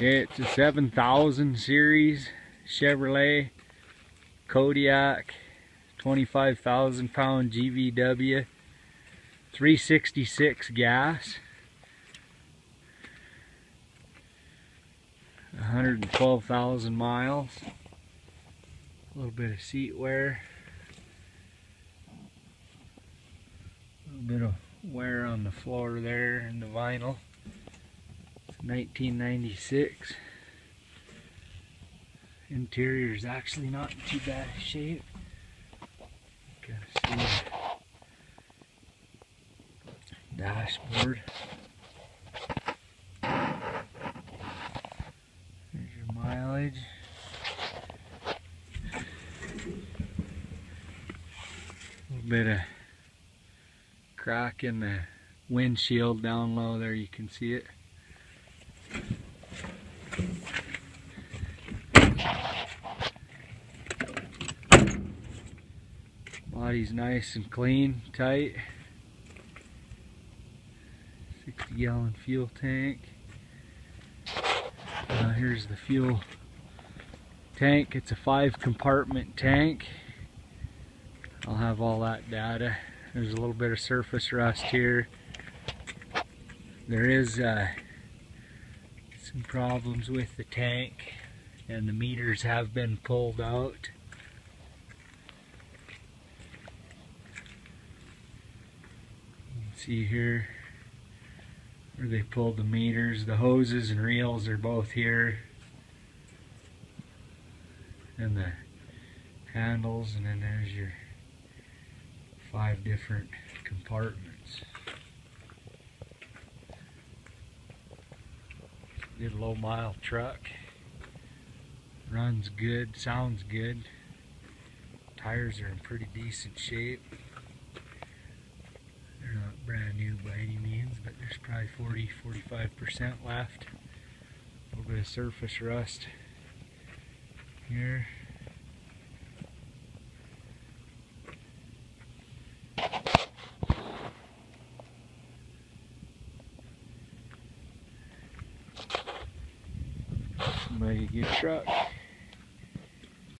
It's a 7000 series Chevrolet Kodiak 25,000 pound GVW 366 gas 112,000 miles a little bit of seat wear a little bit of wear on the floor there and the vinyl 1996. Interior is actually not in too bad shape. Gotta see dashboard. There's your mileage. A little bit of crack in the windshield down low there, you can see it. Body's nice and clean, tight. 60 gallon fuel tank. Here's the fuel tank. It's a five compartment tank. I'll have all that data. There's a little bit of surface rust here. There is uh, some problems with the tank and the meters have been pulled out. see here where they pulled the meters. The hoses and reels are both here. And the handles and then there's your five different compartments. Good low mile truck. Runs good, sounds good. Tires are in pretty decent shape. They're not brand new by any means, but there's probably 40 45% left. A little bit of surface rust here. Somebody good truck.